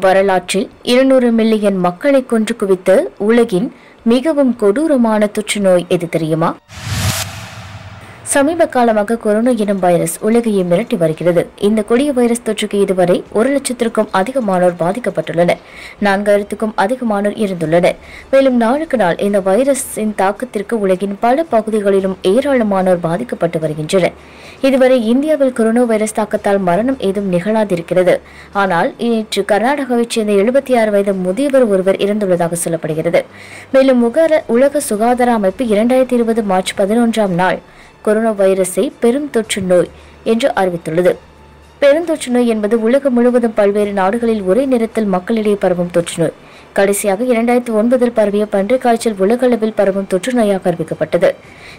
வரலாற்றில் இருநூறு மில்லியன் மக்களை கொன்று குவித்த உலகின் மிகவும் கொடூரமான தொற்று நோய் எது தெரியுமா? சமீப காலமாக கொரோனா எனும் வைரஸ் உலகையை மிரட்டி வருகிறது. இந்த கொடிய வைரஸ் தொற்றுக்கு இதுவரை ஒரு லட்சத்திற்கும் அதிகமானோர் பாதிக்கப்பட்டுள்ளனர். நான்காயிரத்துக்கும் அதிகமானோர் இருந்துள்ளனர் மேலும் நாளுக்கு நாள் இந்த வைரஸின் தாக்கத்திற்கு உலகின் பல பகுதிகளிலும் ஏராளமானோர் பாதிக்கப்பட்டு வருகின்றனர். இதுவரை இந்தியாவில் கொரோனா வைரஸ் தாக்கத்தால் மரணம் ஏதும் நிகழாதிருக்கிறது. ஆனால் நேற்று கர்நாடகாவைச் சேர்ந்த எழுபத்தி ஆறு வயது முதியவர் ஒருவர் இறந்துள்ளதாக சொல்லப்படுகிறது. மேலும் உலக சுகாதார அமைப்பு இரண்டாயிரத்தி இருபது மார்ச் பதினொன்றாம் நாள் கொரோனா வைரஸை பெரும் தொற்று நோய் என்று அறிவித்துள்ளது. பெருந்தொற்று நோய் என்பது உலகம் முழுவதும் பல்வேறு நாடுகளில் ஒரே நேரத்தில் மக்களிடையே பரவும் தொற்று நோய். கடைசியாக இரண்டாயிரத்தி ஒன்பதில் பரவிய பன்றி காய்ச்சல் உலகளவில் பரவும் தொற்று நோயாக அறிவிக்கப்பட்டது.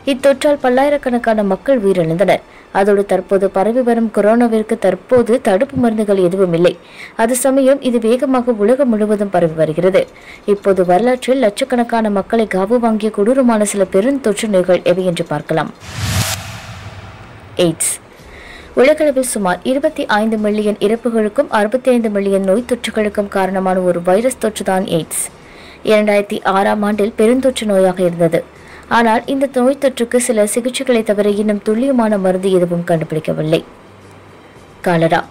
இத்தொற்றால் பல்லாயிரக்கணக்கான மக்கள் உயிரிழந்தனர். அதோடு தற்போது பரவி வரும் கொரோனாவிற்கு தற்போது தடுப்பு மருந்துகள் எதுவும் இல்லை. அது சமயம் இது வேகமாக உலகம் முழுவதும் பரவி வருகிறது. இப்போது வரலாற்றில் லட்சக்கணக்கான மக்களை காவு வாங்கிய கொடூரமான சில பெருந்தொற்று நோய்கள் எவை என்று பார்க்கலாம். எய்ட்ஸ் உலகளவில் சுமார் இருபத்தி ஐந்து மில்லியன் இறப்புகளுக்கும் அறுபத்தி ஐந்து மில்லியன் நோய் தொற்றுகளுக்கும் காரணமான ஒரு வைரஸ் தொற்றுதான் எய்ட்ஸ் இரண்டாயிரத்தி ஆறாம் ஆண்டில் பெருந்தொற்று நோயாக இருந்தது. ஆனால் இந்த நோய் தொற்றுக்கு சில சிகிச்சைகளை தவிர இன்னும் துல்லியமான மருந்து எதுவும் கண்டுபிடிக்கவில்லை. காலரா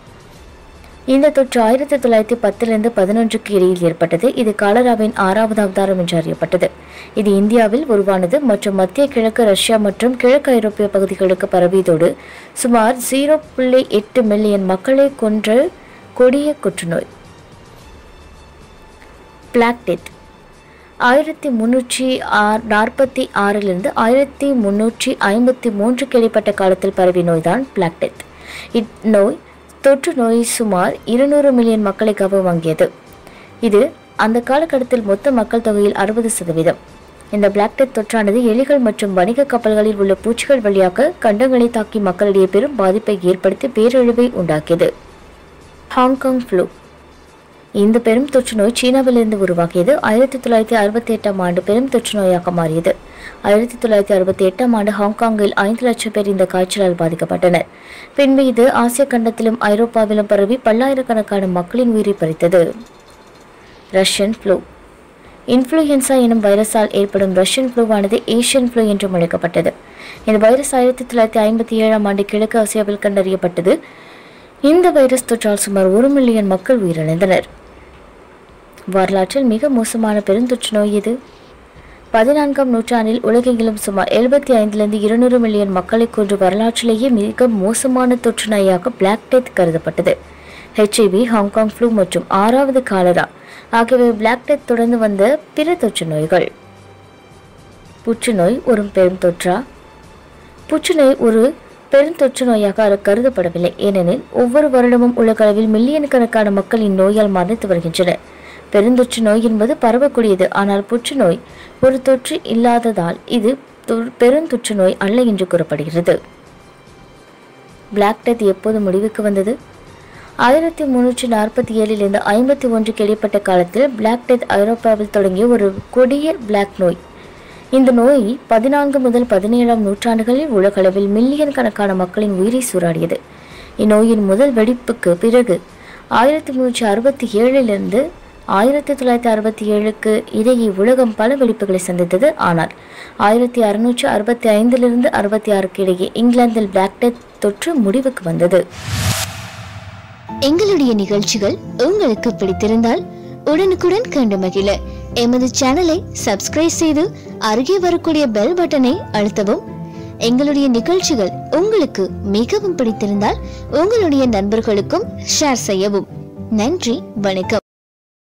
இந்த தொற்று ஆயிரத்தி தொள்ளாயிரத்தி பத்திலிருந்து பதினொன்றுக்கு இடையில் ஏற்பட்டது. இது காலராவின் ஆறாவது அவதாரம் என்று அறியப்பட்டது. இது இந்தியாவில் உருவானது மற்றும் மத்திய கிழக்கு ரஷ்யா மற்றும் கிழக்கு ஐரோப்பிய பகுதிகளுக்கு பரவியதோடு சுமார் ஜீரோ புள்ளி எட்டு மில்லியன் மக்களை கொன்ற கொடிய புற்றுநோய். பிளாக் டெத் ஆயிரத்தி முன்னூற்றி ஆர் நாற்பத்தி ஆறிலிருந்து ஆயிரத்தி முன்னூற்றி ஐம்பத்தி மூன்றுக்கு இடைப்பட்ட காலத்தில் பரவிய நோய்தான் பிளாக் டெத் இந்நோய் தொற்று நோய் சுமார் இருநூறு மில்லியன் மக்களை கவ வாங்கியது. இது அந்த காலகட்டத்தில் மொத்த மக்கள் தொகையில் அறுபது சதவீதம். இந்த பிளாக் டெத் தொற்றானது எலிகள் மற்றும் வணிக கப்பல்களில் உள்ள பூச்சிகள் வழியாக கண்டங்களை தாக்கி மக்களிடையே பெரும் பாதிப்பை ஏற்படுத்தி பேரழிவை உண்டாக்கியது. ஹாங்காங் ஃப்ளூ இந்த பெரும் தொற்று நோய் சீனாவிலிருந்து உருவாகியது ஆயிரத்தி தொள்ளாயிரத்தி அறுபத்தி எட்டாம் ஆண்டு பெரும் தொற்று நோயாக மாறியது. ஆயிரத்தி தொள்ளாயிரத்தி அறுபத்தி எட்டாம் ஆண்டு ஹாங்காங்கில் ஐந்து லட்சம் பேர் இந்த காய்ச்சலால் பாதிக்கப்பட்டனர். பின்பு இது ஆசிய கண்டத்திலும் ஐரோப்பாவிலும் பரவி பல்லாயிரக்கணக்கான மக்களின் உயிரை பறித்தது. ரஷ்யன் ஃப்ளூ இன்ஃப்ளூயன்சா எனும் வைரஸால் ஏற்படும் ரஷ்யன் ஃப்ளூவானது ஏஷியன் ஃப்ளூ என்றும் அழைக்கப்பட்டது. இந்த வைரஸ் ஆயிரத்தி தொள்ளாயிரத்தி ஐம்பத்தி ஏழாம் ஆண்டு கிழக்கு ஆசியாவில் கண்டறியப்பட்டது. இந்த வைரஸ் தொற்றால் சுமார் ஒரு மில்லியன் மக்கள் உயிரிழந்தனர். வரலாற்றில் மிக மோசமான பெருந்தொற்று நோய் இது பதினான்காம் நூற்றாண்டில் உலகெங்கிலும் சுமார் எழுபத்தி ஐந்திலிருந்து இருநூறு மில்லியன் மக்களை கொன்று வரலாற்றிலேயே மிக மோசமான தொற்று நோயாக பிளாக் டெத் கருதப்பட்டது ஹெச்ஐவி ஹாங்காங் ஃப்ளூ மற்றும் ஆறாவது காலரா ஆகியவை பிளாக் டெத் தொடர்ந்து வந்த பிற தொற்று நோய்கள். புற்றுநோய் ஒரு பெரும் தொற்றா? புற்றுநோய் ஒரு பெருந்தொற்று நோயாக கருதப்படவில்லை. ஏனெனில் ஒவ்வொரு வருடமும் உலகளவில் மில்லியன் கணக்கான மக்கள் இந்நோயால் மறைத்து வருகின்றனர். பெருந்தொற்று நோய் என்பது பரவக்கூடியது. ஆனால் புற்றுநோய் ஒரு தொற்று இல்லாததால் இது தொ- பெருந்தொற்று நோய் அல்ல என்று கூறப்படுகிறது. பிளாக் டெத் எப்போது முடிவுக்கு வந்தது? ஆயிரத்தி முன்னூற்றி நாற்பத்தி ஏழிலிருந்து ஐம்பத்தி ஒன்றுக்கு இடைப்பட்ட காலத்தில் பிளாக் டெத் ஐரோப்பாவில் தொடங்கிய ஒரு கொடிய பிளாக் நோய். இந்த நோய் பதினான்கு முதல் பதினேழாம் நூற்றாண்டுகளில் உலகளவில் மில்லியன் கணக்கான மக்களின் உயிரை சூறாடியது. இந்நோயின் முதல் வெடிப்புக்கு பிறகு ஆயிரத்தி முன்னூற்றி அறுபத்தி ஏழிலிருந்து ஆயிரத்தி தொள்ளாயிரத்தி அறுபத்தி ஏழுக்கு இடையே உலகம் பல வெடிப்புகளை சந்தித்தது. ஆனால் ஆயிரத்தி அறுநூற்று அறுபத்தி ஐந்திலிருந்து அறுபத்தி ஆறுக்கு இடையே இங்கிலாந்தில் பிளாக் டெத் தொற்று முடிவுக்கு வந்தது. எங்களுடைய நிகழ்ச்சிகள் உங்களுக்கு பிடித்திருந்தால் உடனுக்குடன் கண்டு மகிழ. எமது சேனலை சப்ஸ்கிரைப் செய்து அருகே வரக்கூடிய பெல் பட்டனை அழுத்தவும். எங்களுடைய நிகழ்ச்சிகள் உங்களுக்கு மிகவும் பிடித்திருந்தால் உங்களுடைய நண்பர்களுக்கும் ஷேர் செய்யவும். நன்றி வணக்கம்.